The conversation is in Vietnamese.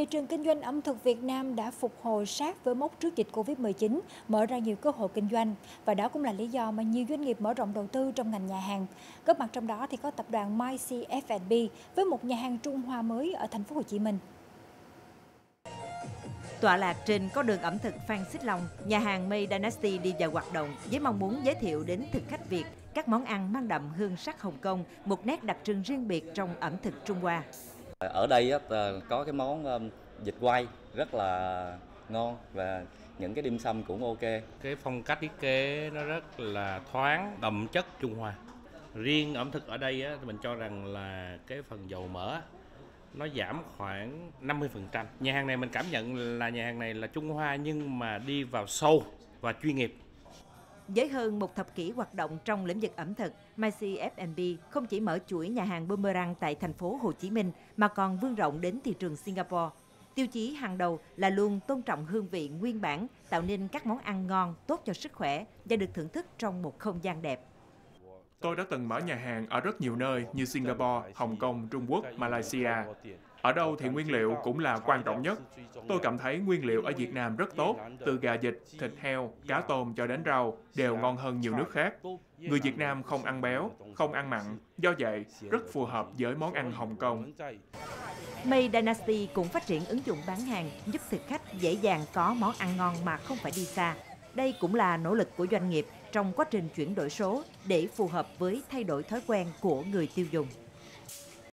Thị trường kinh doanh ẩm thực Việt Nam đã phục hồi sát với mốc trước dịch Covid-19, mở ra nhiều cơ hội kinh doanh và đó cũng là lý do mà nhiều doanh nghiệp mở rộng đầu tư trong ngành nhà hàng. Góp mặt trong đó thì có tập đoàn MyC F&B với một nhà hàng Trung Hoa mới ở thành phố Hồ Chí Minh. Tọa lạc trên có đường ẩm thực Phan Xích Long, nhà hàng May Dynasty đi vào hoạt động với mong muốn giới thiệu đến thực khách Việt các món ăn mang đậm hương sắc Hồng Kông, một nét đặc trưng riêng biệt trong ẩm thực Trung Hoa. Ở đây ờ, có cái món vịt quay rất là ngon và những cái dim sum cũng ok. Cái phong cách thiết kế nó rất là thoáng, đậm chất Trung Hoa. Riêng ẩm thực ở đây á, mình cho rằng là cái phần dầu mỡ nó giảm khoảng 50%. Nhà hàng này mình cảm nhận là nhà hàng này là Trung Hoa nhưng mà đi vào sâu và chuyên nghiệp. Với hơn một thập kỷ hoạt động trong lĩnh vực ẩm thực, Macy F&B không chỉ mở chuỗi nhà hàng boomerang tại thành phố Hồ Chí Minh mà còn vươn rộng đến thị trường Singapore. Tiêu chí hàng đầu là luôn tôn trọng hương vị nguyên bản, tạo nên các món ăn ngon, tốt cho sức khỏe và được thưởng thức trong một không gian đẹp. Tôi đã từng mở nhà hàng ở rất nhiều nơi như Singapore, Hồng Kông, Trung Quốc, Malaysia. Ở đâu thì nguyên liệu cũng là quan trọng nhất. Tôi cảm thấy nguyên liệu ở Việt Nam rất tốt, từ gà vịt, thịt heo, cá tôm cho đến rau đều ngon hơn nhiều nước khác. Người Việt Nam không ăn béo, không ăn mặn, do vậy rất phù hợp với món ăn Hồng Kông. May Dynasty cũng phát triển ứng dụng bán hàng giúp thực khách dễ dàng có món ăn ngon mà không phải đi xa. Đây cũng là nỗ lực của doanh nghiệp trong quá trình chuyển đổi số để phù hợp với thay đổi thói quen của người tiêu dùng.